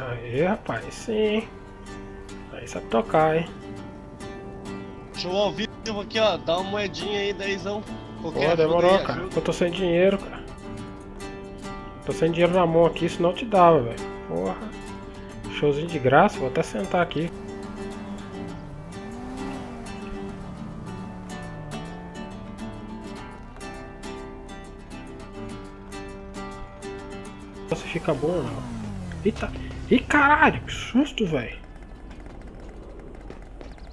Aí, rapaz, sim. Aí sabe tocar, hein? Show ao vivo aqui, ó. Dá uma moedinha aí, dezão. Pô, Qualquer demorou, ajuda aí, cara. ajuda. Eu tô sem dinheiro, cara. Tô sem dinheiro na mão aqui, senão eu te dava, velho. Porra. Showzinho de graça, vou até sentar aqui. Você fica bom não? Eita! Ih, caralho, que susto, velho.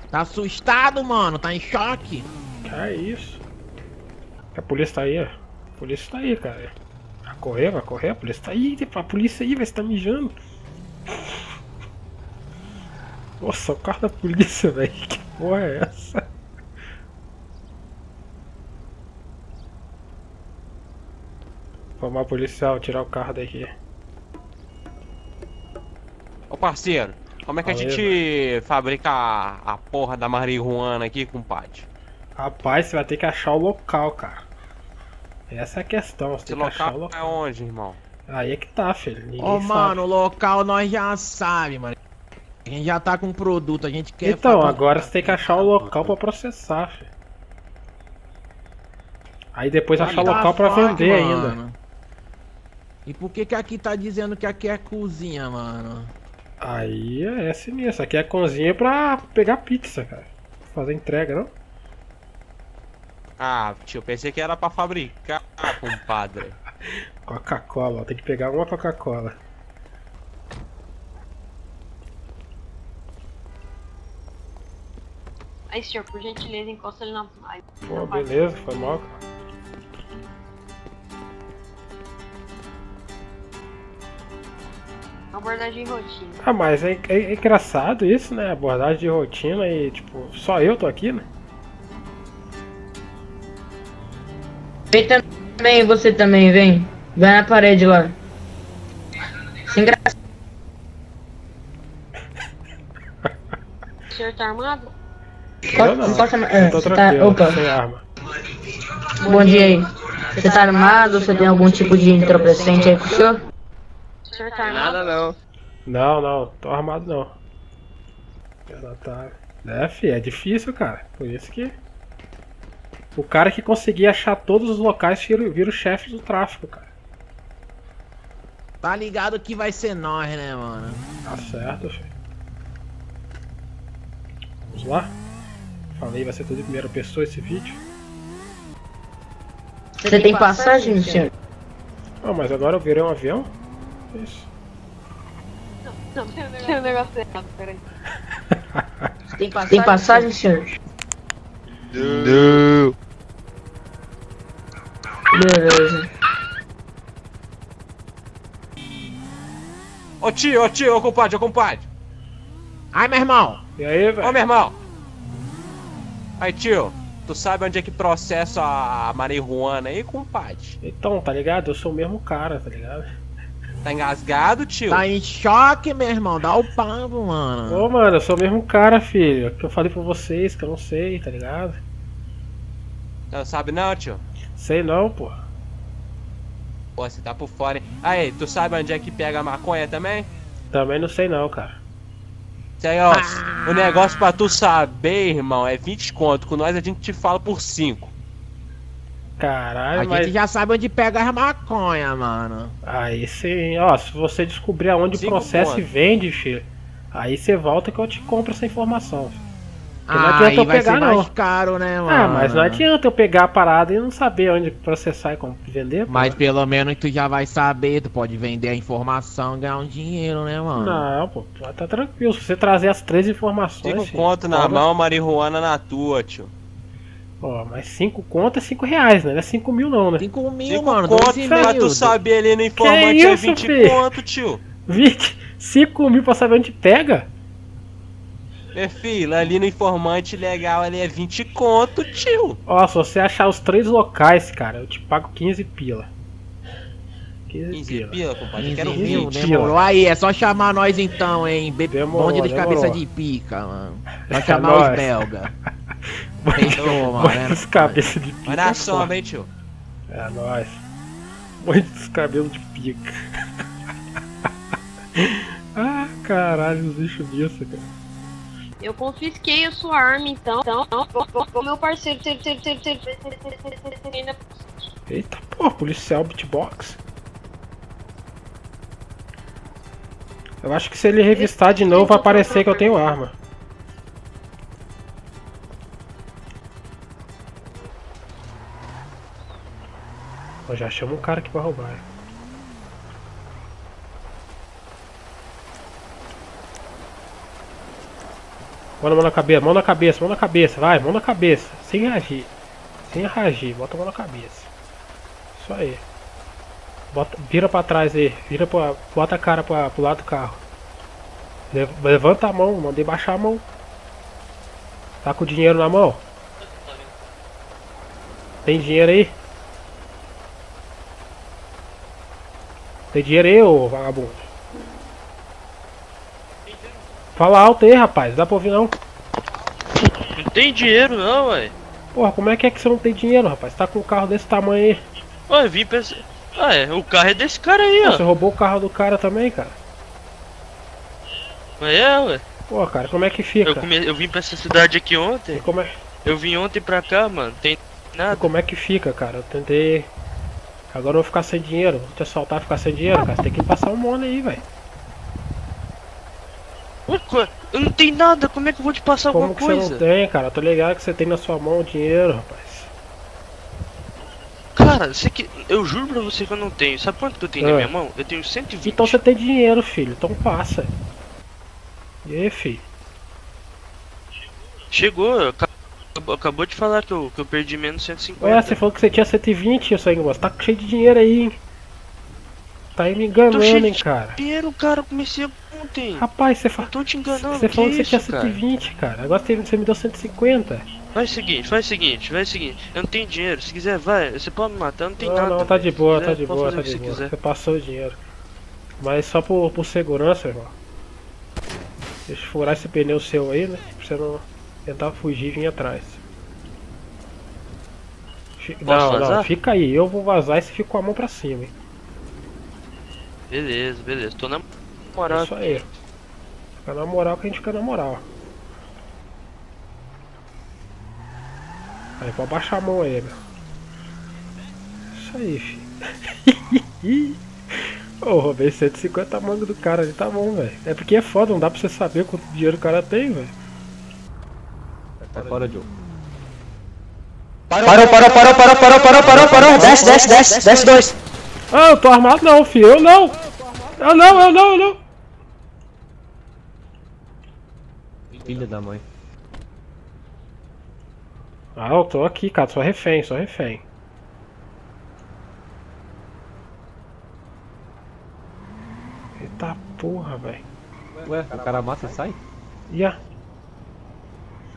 Tá assustado, mano? Tá em choque? Que é isso? A polícia tá aí, ó. A polícia tá aí, cara. Vai correr, vai correr, a polícia tá aí, a polícia aí, vai você tá mijando. Nossa, o carro da polícia, velho. Que porra é essa? Formar policial, tirar o carro daqui. Parceiro, como é que a gente fabrica a, a porra da marihuana aqui, compadre? Rapaz, você vai ter que achar o local, cara. Essa é a questão, você Esse tem que achar o local é local. onde, irmão? Aí é que tá, filho. Ninguém Ô, sabe. mano, o local nós já sabe, mano. A gente já tá com o produto, a gente quer Então, fabricar. agora você tem que achar o local pra processar, filho. Aí depois achar o Tá local pra vender mano. ainda. E por que que aqui tá dizendo que aqui é cozinha, mano? Aí é sinistro. Aqui é cozinha pra pegar pizza, cara. Fazer entrega, não? Ah, tio, pensei que era pra fabricar, compadre. Coca-Cola, ó, tem que pegar uma Coca-Cola. Aí, senhor, por gentileza, encosta ele na. Pô, beleza, foi mal, cara. Abordagem rotina. Ah, mas é, é- é engraçado isso, né? Abordagem de rotina e, tipo, só eu tô aqui, né? Vem também, você também, vem. Vai na parede lá. Sem graça. O senhor tá armado? Eu não. Na- Eu é, tô você tá- sem arma. Bom dia aí. Você tá armado? Você tem algum tipo de entorpecente aí com o senhor? O senhor tá armado? Nada não. Não, não, tô armado não. Ela tá. É, fi, é difícil, cara. Por isso que. O cara que conseguir achar todos os locais vira, vira o chefe do tráfico, cara. Tá ligado que vai ser nós, né, mano? Tá certo, filho. Vamos lá? Falei, vai ser tudo em primeira pessoa esse vídeo. Você tem passagem, senhor? Ah, mas agora eu virei um avião? Isso. Não, tem um negócio, tem um negócio errado, peraí. Tem passagem, tem passagem senhor? Não. Beleza. Ô tio, ô tio, ô compadre, ô compadre. Ai, meu irmão. E aí, Ô velho? meu irmão. Aí tio, tu sabe onde é que processa a marihuana aí, compadre? Então, tá ligado? Eu sou o mesmo cara, tá ligado? Tá engasgado, tio? Tá em choque, meu irmão. Dá o papo, mano. Ô, mano, eu sou o mesmo cara, filho. Que eu falei pra vocês que eu não sei, tá ligado? Não sabe não, tio? Sei não, pô. Pô, você tá por fora, hein? Aí, tu sabe onde é que pega a maconha também? Também não sei não, cara. Aí, ó, o negócio pra tu saber, irmão, é 20 conto. Com nós a gente te fala por 5. Caralho, A mas. gente já sabe onde pega as maconha, mano. Aí sim, ó, se você descobrir aonde Cinco processa e pontos. vende, filho, aí você volta que eu te compro essa informação. filho. Porque não Ah, adianta aí eu vai pegar, não. mais caro, né, mano? Ah, mas não adianta eu pegar a parada e não saber onde processar e como vender, pô. Mas pelo menos tu já vai saber, tu pode vender a informação e ganhar um dinheiro, né, mano? Não, pô, tá tranquilo. Se você trazer as três informações. 5 filho, conto na mão, marihuana na tua, tio. Ó, mas cinco conto é cinco reais, né? Não é cinco mil não, né? 5 mil, 5 mano. conto dois e pra tu saber ali no informante é isso, 20 filho? conto, tio. 20, 5 mil pra saber onde pega? Meu filho, ali no informante legal ali é 20 conto, tio. Ó, se você achar os três locais, cara, eu te pago 15 pila. 15, 15 pila. pila, compadre. Eu 15 quero mil, 20. demorou. Aí, é só chamar nós então, hein? Be Demorou, bonde dos demorou. cabeça de pica, mano. Só É chamar os belga. Fechou, mano. Né? De pica. Olha a sombra, hein, tio. É nóis. Muitos cabelos de pica. ah, caralho, os bichos disso, cara. Eu confisquei a sua arma, então. Então, o meu parceiro. Eita porra, policial beatbox. Eu acho que se ele revistar de novo vai aparecer que eu tenho arma. Já chamo um cara aqui pra roubar. Na mão na cabeça, mão na cabeça, mão na cabeça, vai, mão na cabeça, sem reagir. Sem reagir, bota a mão na cabeça. Isso aí. Bota, vira pra trás aí, vira pra. Bota a cara pra, pro lado do carro. Le- Levanta a mão, mandei baixar a mão. Tá com o dinheiro na mão? Tem dinheiro aí? Tem dinheiro aí, ô vagabundo? Fala alto aí, rapaz, dá pra ouvir não? Não tem dinheiro não, ué. Porra, como é que é que você não tem dinheiro, rapaz? Tá com um carro desse tamanho aí. Ué, vim pensar. Ah, é, o carro é desse cara aí, Você ó. roubou o carro do cara também, cara? É, ué. Pô, cara, como é que fica? Eu, come... eu vim pra essa cidade aqui E ontem. como é, Eu vim ontem pra cá, mano. Tem e nada. como é que fica, cara? Eu tentei. Agora eu vou ficar sem dinheiro. Vou te assaltar e ficar sem dinheiro, cara. Você tem que passar um money aí, velho. Eu não tenho nada, como é que eu vou te passar Como alguma que você coisa? não tem, cara? Eu tô ligado que você tem na sua mão o dinheiro, rapaz. Cara, você que... eu juro pra você que eu não tenho. Sabe quanto que eu tenho Ah. na minha mão? Eu tenho 120. Então você tem dinheiro, filho. Então passa. E aí, filho? Chegou, aca- acabou, acabou de falar que eu, que eu perdi menos 150. Ué, você falou que você tinha 120, seu moço. Tá cheio de dinheiro aí, hein? Tá aí me enganando, hein, cara. Dinheiro, cara, eu comecei ontem. Rapaz, você, fa... Eu tô te enganando, você falou que você tinha cara? 120, cara. Agora você você me deu 150. Faz o seguinte, faz o seguinte, faz o seguinte. Eu não tenho dinheiro, se quiser vai, você pode me matar, eu não tenho Não, nada. não, tá de boa, Se tá quiser, de boa, tá de você boa. quiser. Você passou o dinheiro. Mas só por, por segurança, irmão. Deixa eu furar esse pneu seu aí, né? Pra você não tentar fugir e vir atrás. Posso Não, não, fica aí. Eu vou vazar e você fica com a mão pra cima, hein? Beleza, beleza, tô na É moral. isso aí. Fica na moral que a gente fica na moral. Aí, pode baixar a mão aí, meu. Isso aí, filho. Ô, roubei 150 mangos do cara ali, tá bom, velho. É porque é foda, não dá pra você saber quanto dinheiro o cara tem, velho. Fora, Joe. Parou, parou, parou, parou, parou, parou, parou, parou. Desce, desce, desce, desce dois. Ah, eu tô armado não, filho. Eu não! Eu não, eu não, eu não! Filha da mãe. Ah, eu tô aqui, cara. Sou refém, sou refém. Eita porra, velho. Ué, o cara mata e sai? Ia.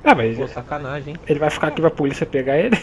Ah, mas Pô, sacanagem, hein? ele vai ficar aqui pra polícia pegar ele?